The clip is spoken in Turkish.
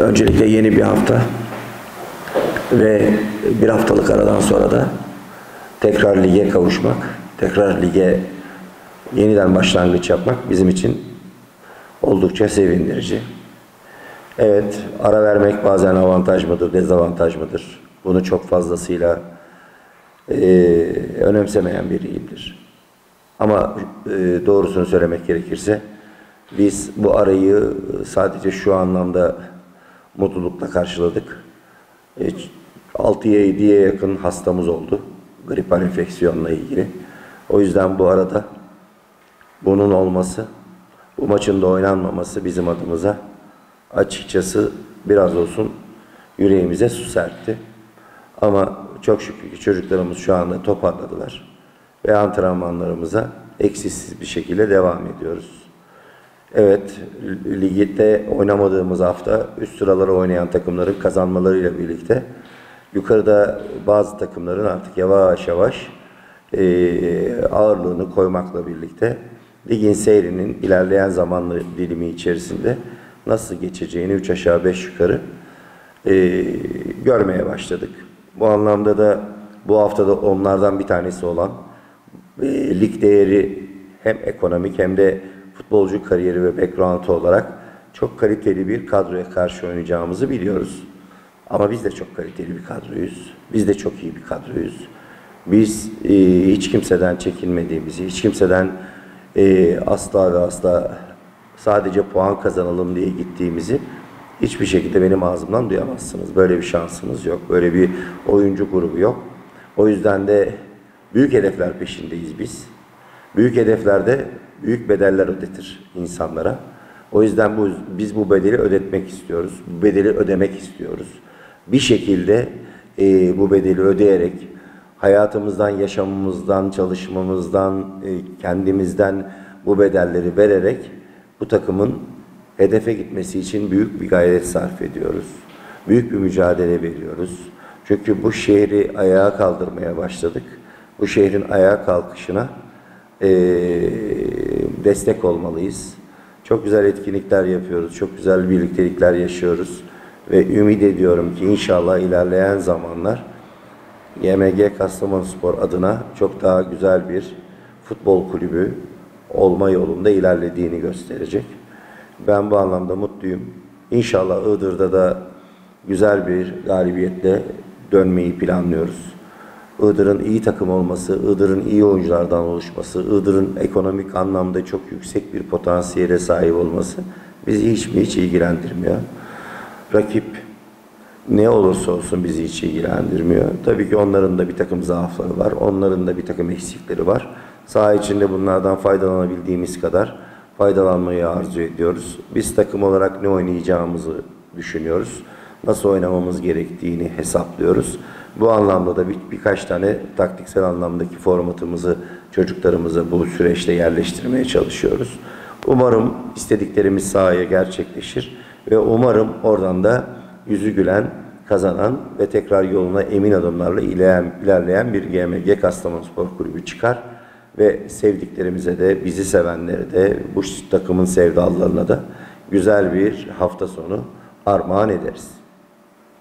Öncelikle yeni bir hafta ve bir haftalık aradan sonra da tekrar lige kavuşmak, tekrar lige yeniden başlangıç yapmak bizim için oldukça sevindirici. Evet, ara vermek bazen avantaj mıdır, dezavantaj mıdır? Bunu çok fazlasıyla eee, önemsemeyen biriyimdir. Ama e, doğrusunu söylemek gerekirse biz bu arayı sadece şu anlamda mutlulukla karşıladık. E, 6'ya 7'ye yakın hastamız oldu. Gripal enfeksiyonla ilgili. O yüzden bu arada bunun olması, bu maçın da oynanmaması bizim adımıza açıkçası biraz olsun yüreğimize su serpti. Ama çok şükür ki çocuklarımız şu anda toparladılar ve antrenmanlarımıza eksiksiz bir şekilde devam ediyoruz. Evet, ligde oynamadığımız hafta üst sıralara oynayan takımların kazanmalarıyla birlikte yukarıda bazı takımların artık yavaş yavaş eee, ağırlığını koymakla birlikte ligin seyrinin ilerleyen zamanlı dilimi içerisinde nasıl geçeceğini üç aşağı beş yukarı eee, görmeye başladık. Bu anlamda da bu haftada onlardan bir tanesi olan e, lig değeri hem ekonomik hem de futbolcu kariyeri ve background olarak çok kaliteli bir kadroya karşı oynayacağımızı biliyoruz. Ama biz de çok kaliteli bir kadroyuz. Biz de çok iyi bir kadroyuz. Biz e, hiç kimseden çekinmediğimizi, hiç kimseden e, asla ve asla sadece puan kazanalım diye gittiğimizi hiçbir şekilde benim ağzımdan duyamazsınız. Böyle bir şansımız yok. Böyle bir oyuncu grubu yok. O yüzden de büyük hedefler peşindeyiz biz. Büyük hedeflerde büyük bedeller ödetir insanlara. O yüzden bu, biz bu bedeli ödetmek istiyoruz. Bu bedeli ödemek istiyoruz. Bir şekilde e, bu bedeli ödeyerek hayatımızdan, yaşamımızdan, çalışmamızdan, e, kendimizden bu bedelleri vererek bu takımın hedefe gitmesi için büyük bir gayret sarf ediyoruz. Büyük bir mücadele veriyoruz. Çünkü bu şehri ayağa kaldırmaya başladık. Bu şehrin ayağa kalkışına eee, destek olmalıyız. Çok güzel etkinlikler yapıyoruz. Çok güzel birliktelikler yaşıyoruz. Ve ümit ediyorum ki inşallah ilerleyen zamanlar YMG Kastamonuspor adına çok daha güzel bir futbol kulübü olma yolunda ilerlediğini gösterecek. Ben bu anlamda mutluyum. İnşallah Iğdır'da da güzel bir galibiyetle dönmeyi planlıyoruz. Iğdır'ın iyi takım olması, Iğdır'ın iyi oyunculardan oluşması, Iğdır'ın ekonomik anlamda çok yüksek bir potansiyele sahip olması bizi hiç mi hiç ilgilendirmiyor. Rakip ne olursa olsun bizi hiç ilgilendirmiyor. Tabii ki onların da bir takım zaafları var, onların da bir takım eksikleri var. Saha içinde bunlardan faydalanabildiğimiz kadar faydalanmayı arzu ediyoruz. Biz takım olarak ne oynayacağımızı düşünüyoruz. Nasıl oynamamız gerektiğini hesaplıyoruz. Bu anlamda da bir, birkaç tane taktiksel anlamdaki formatımızı çocuklarımıza bu süreçte yerleştirmeye çalışıyoruz. Umarım istediklerimiz sahaya gerçekleşir ve umarım oradan da yüzü gülen, kazanan ve tekrar yoluna emin adımlarla ilerleyen, ilerleyen bir GMG Kastamonuspor Kulübü çıkar ve sevdiklerimize de, bizi sevenlere de, bu takımın sevdalılarına da güzel bir hafta sonu armağan ederiz.